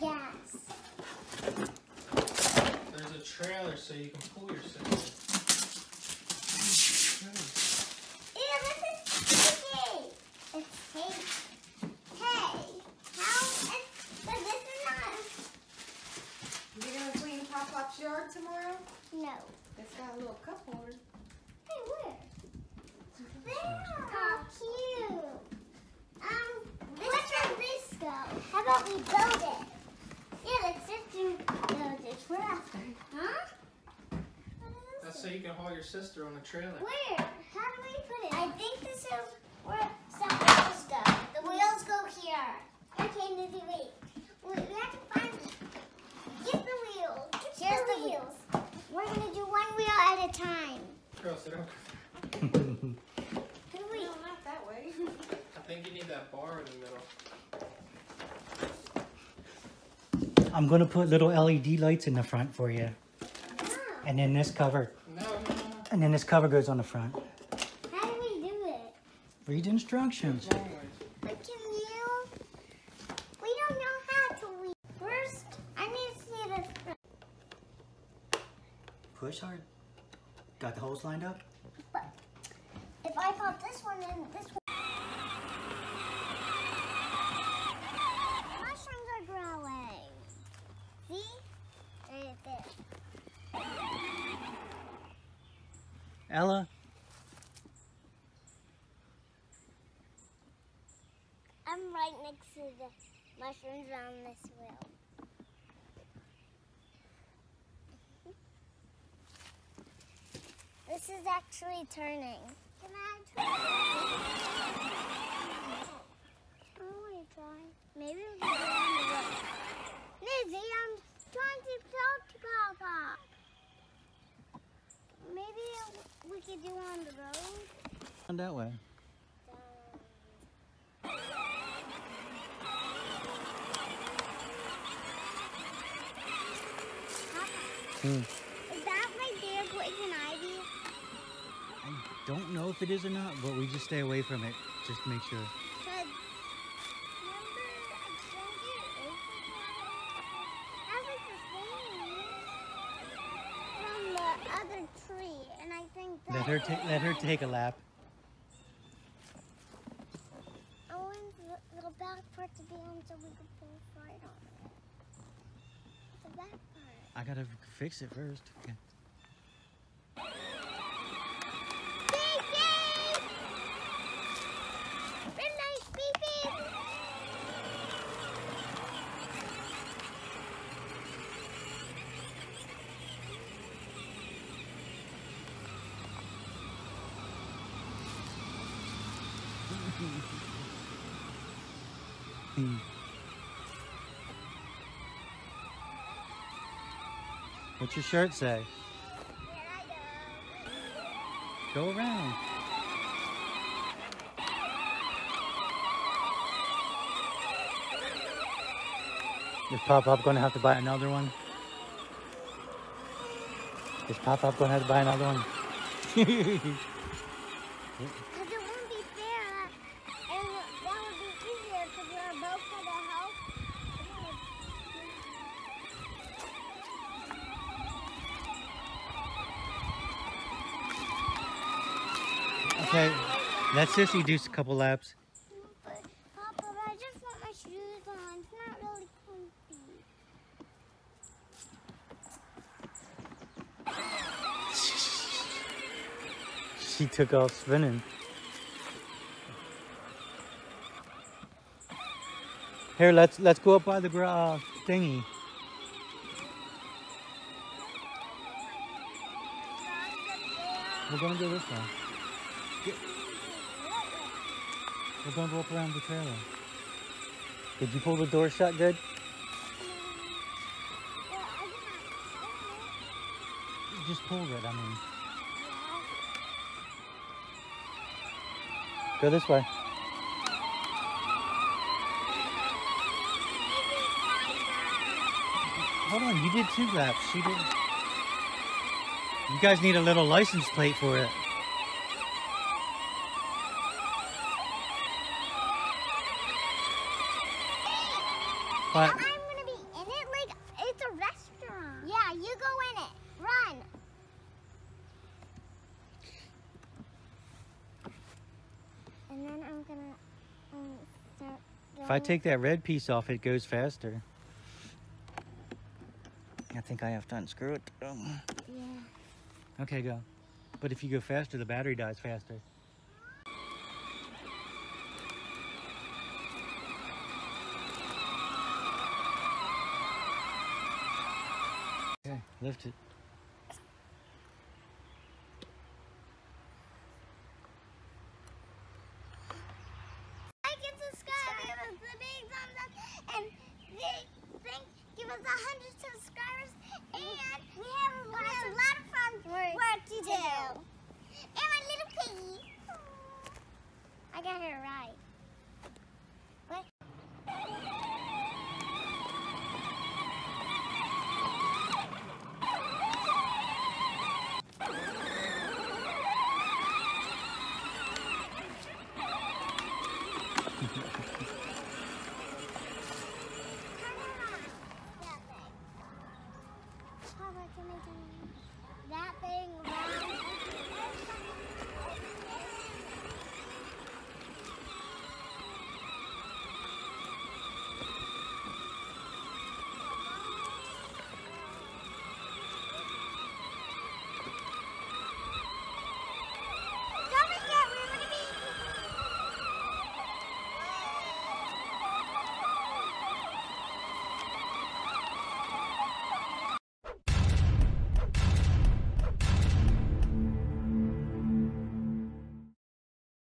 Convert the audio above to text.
Where's gas? There's a trailer so you can pull yourself. sister. Ew, this is sticky. It's tape. Hey, how? But this is not. You gonna clean Pop Pop's yard tomorrow? No. It's got a little cup holder. Hey, where? There. How cute. Um, where does this go? How about we build it? Yeah, let's just do build it. Where after? Huh? That's so you can haul your sister on the trailer. Where? How do we put it? I think this is where some wheels go. The wheels go here. Okay, Lizzie, wait. We, we have to find. Get the wheels. Get Here's the, wheels. We're gonna do one wheel at a time. Girl, sit down. Can we? No, not that way. I think you need that bar in the middle. I'm gonna put little LED lights in the front for you. And then this cover, No, and then this cover goes on the front. how do we do it? Read the instructions. But can you? We don't know how to read. First, I need to see this. Push hard. Got the holes lined up? But if I pop this one in, this one. Mushrooms are growing. See? Right there. Ella, I'm right next to the mushrooms on this wheel. This is actually turning. Can I try? I want to try. Maybe we can go on the road. Lizzie, I'm trying to talk to Papa. Maybe we could do on the road. on that way. Hmm. is that right there poison ivy? I don't know if it is or not, but we just stay away from it. Just make sure. Remember the same from the other tree, and I think that Let her take let her take a lap. I want the, the back part to be on so we can pull right on it. The back part. I gotta fix it first. Okay. Mm. What's your shirt say? Go. Around. Is Pop Pop gonna have to buy another one? Is Pop Pop gonna have to buy another one? okay, let Sissy do a couple laps. But, Papa, I just want my shoes on. It's not really comfy. She took off spinning. Here, let's let's go up by the uh, thingy. We're gonna go this. Get- We're gonna go up around the trailer. Did you pull the door shut good? Well, You just pulled it, I mean. Go this way. Hold on, you did two laps. She did. You guys need a little license plate for it. But I'm gonna be in it like it's a restaurant. Yeah, you go in it. Run. And then I'm gonna um, start. Going. If I take that red piece off, it goes faster. I think I have to unscrew it. Um. Yeah. Okay, go. But if you go faster, the battery dies faster. Lift it. Like and subscribe, give us the big thumbs up, and big, big, give us a hundred subscribers, and we have a lot, of, a lot of fun work, work to do. And my little piggy. I got her right.